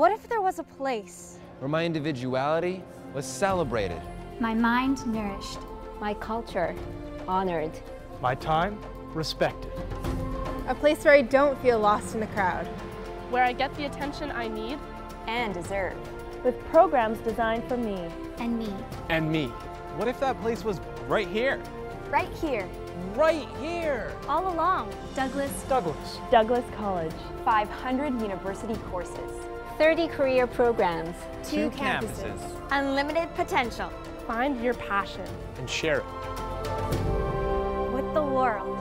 What if there was a place? Where my individuality was celebrated. My mind nourished. My culture honored. My time respected. A place where I don't feel lost in the crowd. Where I get the attention I need and deserve. With programs designed for me. And me. And me. What if that place was right here? Right here. Right here. All along. Douglas. Douglas. Douglas College. 500 university courses. 30 career programs. Two, Two campuses. campuses. Unlimited potential. Find your passion. And share it. With the world.